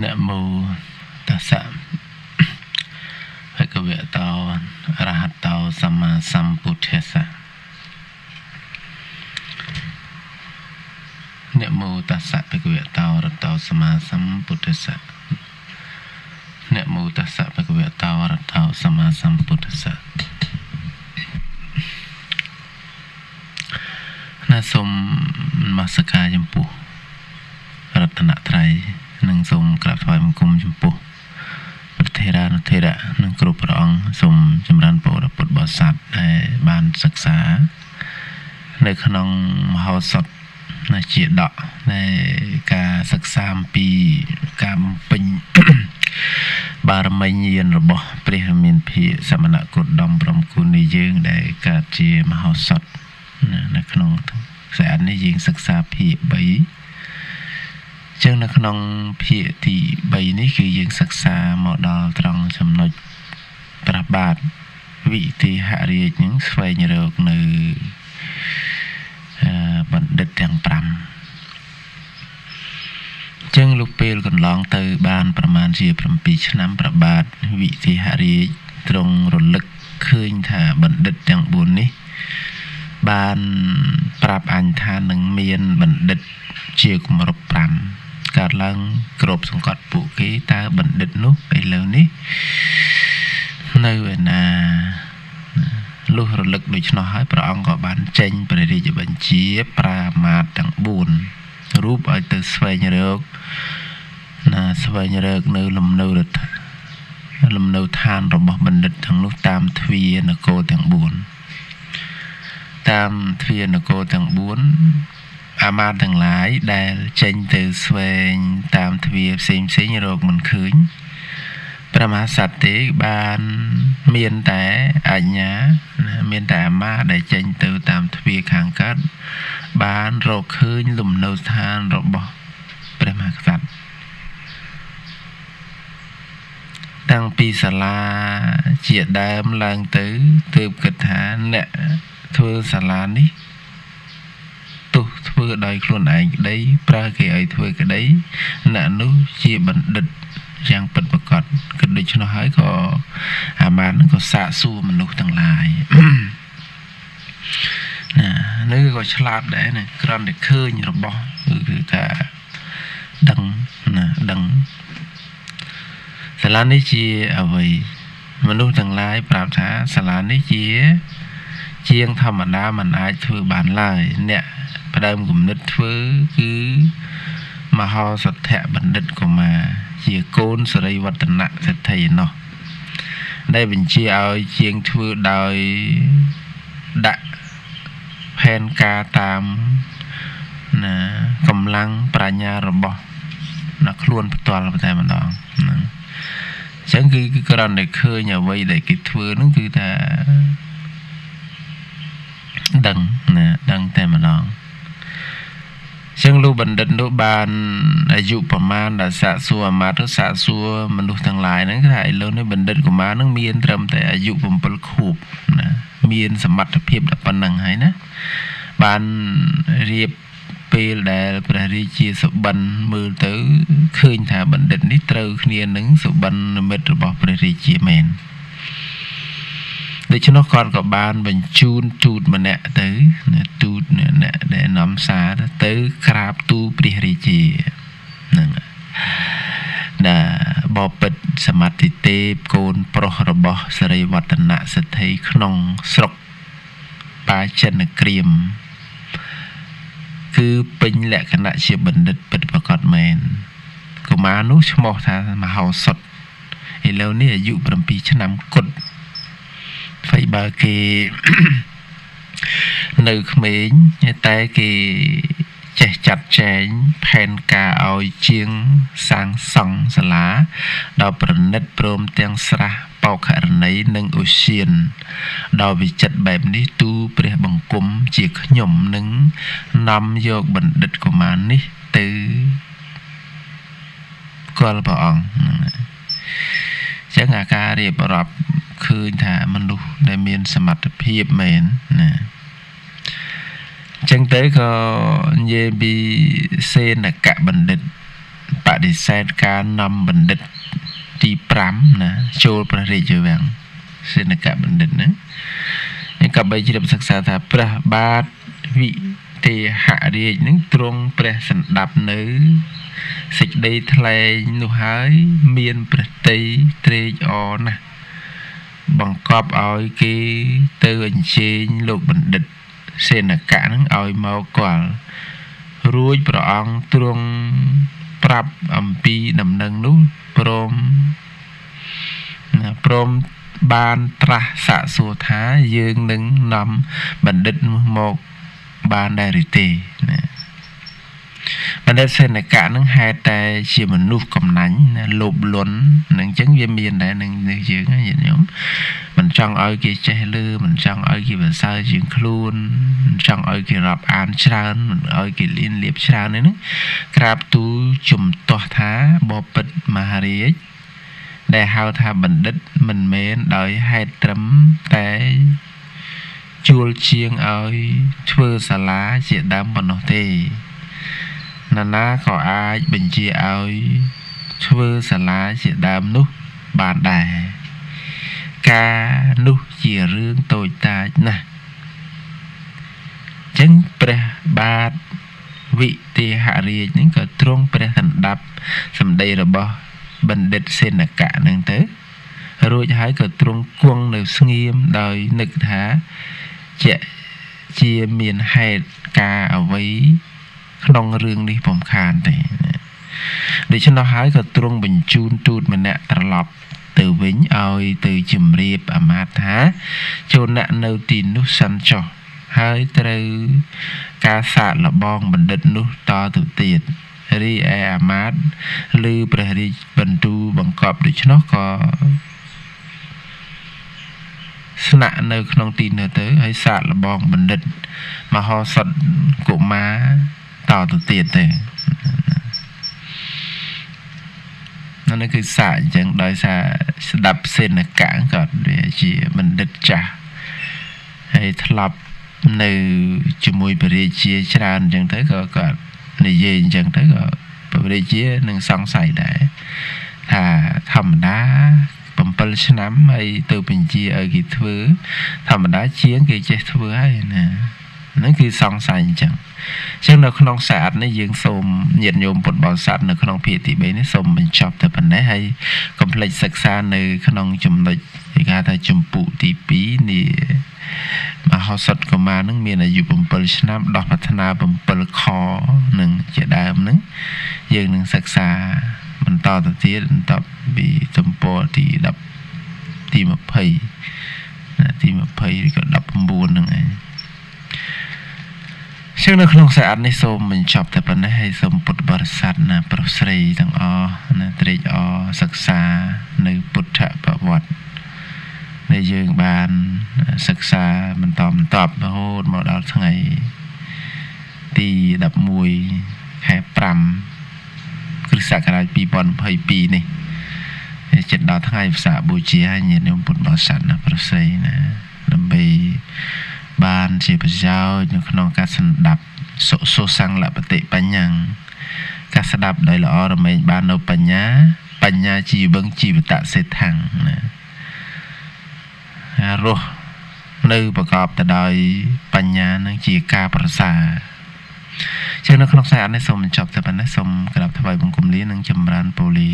នមោតស្សៈភគវតោអរហតោសម្មាសម្ពុទ្ធស្សៈនមោតស្សៈភគវតោរតោសម្មាសម្ពុទ្ធស្សៈនមោតស្សៈភគវតោរតោសម្មាសម្ពុទ្ធស្សៈណាសូមមកសក្ការចំពោះរតនត្រ័យ និងសូមក្រាបថ្វាយបង្គំចំពោះព្រះថេរានុថេរៈនិងគ្រប់ព្រះអង្គសូមចម្រើនពរពុទ្ធបរិស័ទដែលបានសិក្សា នៅក្នុងមហោសថណាជាដកដែលការសិក្សាអំពីការបំពេញបារមីញាណរបស់ព្រះមានភិសមណគោតមព្រមគុណនៃយើង ដែលកើតជាមហោសថនៅក្នុងខ្សែនេះយើងសិក្សាភាគ3 ចឹងនៅក្នុងភាគទី3នេះគឺយើងសិក្សាមកដល់ត្រង់ចំណុចប្របាទវិទិហរាជនឹងស្វែងរកនៅបណ្ឌិតទាំង5ចឹងលោកពេលកន្លងទៅបានប្រមាណជា7ឆ្នាំប្របាទវិទិហរាជទ្រង់រលឹកឃើញថាបណ្ឌិតទាំង4នេះបានប្រាប់អញថានឹងមានបណ្ឌិតជាគម្រប់5 កើតឡើងក្របសង្កត់ពួកគេតើបណ្ឌិតនោះឥឡូវនេះនៅឯណាលុះរលឹកដូច្នោះហើយព្រះអង្គក៏បានចេញព្រះរាជបញ្ជាប្រាមាទទាំង4រូបឲ្យទៅស្វែងរកណាស្វែងរកនៅលំនៅរដ្ឋលំនៅឋានរបស់បណ្ឌិតទាំងនោះតាមទ្វារនគរទាំង4តាមទ្វារនគរទាំង4 អាមាត្យទាំងឡាយដែលចេញទៅស្វែងតាមទ្វារផ្សេងផ្សេងរកមិនឃើញព្រះមហាក្សត្រទេបានមានតែអញ្ញាមានតែអាមាដែលចេញទៅតាមទ្វារខាងកើតបានរកឃើញលំនៅស្ថានរបស់ព្រះមហាក្សត្រតាំងពីសាលាជាដើមឡើងទៅទើបគិតថាអ្នកធ្វើសាលានេះទោះ ធ្វើដោយខ្លួនឯងក្តីប្រើគេឲ្យធ្វើក្តីអ្នកនោះជាបណ្ឌិតយ៉ាងពិតប្រាកដគិតដូច្នោះហើយក៏អាម៉ានក៏សាកសួរមនុស្សទាំងឡាយណានេះក៏ឆ្លាតដែរណាគ្រាន់តែឃើញរបស់គឺថាដឹងណាដឹងសាលានេះជាអ្វីមនុស្សទាំងឡាយប្រាប់ថាសាលានេះជា ជាងធម្មតាមិនអាចធ្វើបានឡើយអ្នកផ្ដើមគំនិតធ្វើគឺមហោសទ្ធៈបណ្ឌិតកុមារជាកូនសរិវត្តនៈសិទ្ធិនោះដែលបញ្ជាឲ្យជាងធ្វើដោយដាក់ផែនការតាមណាកម្លាំងប្រាជ្ញារបស់ណាខ្លួនផ្ទាល់តែម្ដងហ្នឹងអញ្ចឹងគឺគឺគ្រាន់តែឃើញអ្វីដែលគេធ្វើហ្នឹងគឺថា ដឹងណាដឹងតែម្ដងចឹងលោកបណ្ឌិតនោះបានអាយុប្រមាណដែលសាកសួរអាមាត្យទៅសាកសួរមនុស្សទាំងឡាយហ្នឹងថាឥឡូវនេះបណ្ឌិតកុមារហ្នឹងមានត្រឹមតែអាយុ7ខួបណាមានសមត្ថភាពតែប៉ុណ្្នឹងហើយណាបានរៀបពេលដែលព្រះរាជាសុបិនមើលទៅឃើញថាបណ្ឌិតនេះត្រូវគ្នានឹងសុបិននិមិត្តរបស់ព្រះរាជាមែន ដូច្នោះគាត់ក៏បានបញ្ជូនទូតម្នាក់ទៅទូតអ្នកដែលនាំសារទៅក្រាបទូលព្រះរាជាហ្នឹងណាបបិទ្ធសមត្ថិទេពកូនប្រុសរបស់សិរីវឌ្ឍនៈសិទ្ធិក្នុងស្រុកបាចិនក្រៀមគឺពេញលក្ខណៈជាបណ្ឌិតពិតប្រាកដមែនកុមារនោះឈ្មោះថាមហោសុតឥឡូវនេះអាយុ7ឆ្នាំគត់ អ្វីបើគេនៅក្មេងតែគេចេះចាត់ចែងផែនការឲ្យជាងសាងសង់សាលាដល់ប្រណិតព្រមទាំងស្រះបោកករណីនិងឧសៀនដល់វិចិត្របែបនេះទូព្រះបង្គំជាខ្ញុំនឹងនាំយកបណ្ឌិតកុមារនេះទៅកលព្រះអង្គចឹងអាការរៀបរាប់ឃើញថាមនុស្ស ដែលមានសមត្ថភាពមែនណាអញ្ចឹងទៅក៏និយាយពីសេនកបណ្ឌិតបដិសេធការនាំបណ្ឌិតទី5ណាចូលព្រះរាជវាំងសេនកបណ្ឌិតហ្នឹងហើយក៏បីជ្រាបសិក្សាថាព្រះបាទវិទេហរាជនឹងទ្រង់ព្រះសម្ដាប់នៅសេចក្តីថ្លែងនោះហើយមានព្រះតីត្រេកអរណាស់ បង្កប់ឲ្យគេទៅអញ្ជើញលោកបណ្ឌិតសេនកៈនឹងឲ្យមកគាល់រួចព្រះអង្គទ្រង់ប្រាប់អំពីដំណឹងនោះព្រមព្រមបានត្រាស់សាកសួរថាយើងនឹងនាំបណ្ឌិតនោះមកបានដែរឬទេណា បណ្ឌិតសេនកៈនឹងហេតុតែជាមនុស្សកំណាញ់ណាលោភលន់នឹងអញ្ចឹងវាមានដែរនឹងនេះយើងញាតិញោមមិនចង់ឲ្យគេចេះលឺមិនចង់ឲ្យគេប្រសើរជាងខ្លួនមិនចង់ឲ្យគេរាប់អានច្រើនមិនឲ្យគេលៀនលៀបច្រើននេះក្រាបទូលជំទាស់ថាបបិទ្ធមហារាជដែលហៅថាបណ្ឌិតមិនមែនដោយហេតុត្រឹមតែជួលជាងឲ្យធ្វើសាលាជាដើមប៉ុណ្ណោះទេ នរណាក៏អាចបញ្ជាឲ្យធ្វើសាលាជាដើមនោះបានដែរការនោះជារឿងតូចតាចណាស់ចឹងព្រះបាទវិទេហរាជនឹងក៏ទ្រង់ព្រះសម្ដាប់សម្ដីរបស់បណ្ឌិតសេនកៈនឹងទៅរួចហើយក៏ទ្រង់គង់នៅស្ងៀមដោយនឹកថាជាជាមានហេតុការអ្វី ក្នុងរឿងនេះពំខានទេដូច្នោះហើយក៏ទ្រង់បញ្ជូនទូតម្នាក់ត្រឡប់ទៅវិញឲ្យទៅជំរាបអាមាត្យថាចូលអ្នកនៅទីនោះសិនចុះហើយត្រូវការសាកលបងបណ្ឌិតនោះតទៅទៀតរីឯអាមាត្យឬព្រះរាជបន្ទូបង្កប់ដូច្នោះក៏ស្នាក់នៅក្នុងទីនោះទៅហើយសាកលបងបណ្ឌិតមហោសថកុមារ តទៅទៀតទេនោះនេះគឺសាកអញ្ចឹងដោយសារស្ដាប់សេនកៈគាត់វាជាបណ្ឌិតចាស់ហើយធ្លាប់នៅជាមួយព្រះរាជាច្រើនអញ្ចឹងទៅក៏គាត់និយាយអញ្ចឹងទៅក៏ព្រះរាជានឹងសង្ស័យដែរថាធម្មតា7ឆ្នាំហើយទៅបញ្ជាឲ្យគេធ្វើធម្មតាជាងគេចេះធ្វើហើយណាហ្នឹងគឺសង្ស័យអញ្ចឹងអញ្ចឹងនៅក្នុងសាស្ត្រនេះយើងសូមញាតិញោមពុទ្ធបរិស័ទនៅក្នុងភាគទី3នេះសូមបញ្ចប់តែប៉ុណ្ណេះហើយកុំភ្លេចសិក្សានៅក្នុងចំណុចគេហៅថាចម្ពោះទី2នេះមហោសថកុមារនឹងមានអាយុ7ឆ្នាំដោះប្រាថ្នា7ខនឹងជាដើមនឹងយើងនឹងសិក្សាបន្តទៅទៀតបន្តពីទំព័រទី10ទី20ណាទី20ឬក៏19ហ្នឹងឯង ជាងនៅក្នុងសាអត់នេះសូមបញ្ចប់តែប៉ុណ្ណេះហើយសូមពុទ្ធបរិស័ទណាប្រុសស្រីទាំងអស់ណាត្រេកអរសិក្សានៅពុទ្ធប្រវត្តិដែលយើងបានសិក្សាបន្តបន្តរហូតមកដល់ថ្ងៃទី11ខែ5គ្រិស្តសករាជ2022នេះចិត្តដល់ថ្ងៃវិសាខបូជាហើយញាតិញោមពុទ្ធបរិស័ទណាប្រស័យណាដើម្បី បានជាប្រយោជន៍នៅក្នុងការស្ដាប់សុសុសង្លបតិបញ្ញាការស្ដាប់ដោយល្អរមែងបាននៅបញ្ញា បញ្ញាជីវឹងជីវតសេដ្ឋាំងណារស់នៅប្រកបទៅដោយបញ្ញានឹងជាការប្រសើរជានៅក្នុងខ្សែអត់នេះសូមបញ្ចប់តែប៉ុណ្ណេះសូមក្រាបថ្វាយបង្គំលានិងចម្រើនពរលា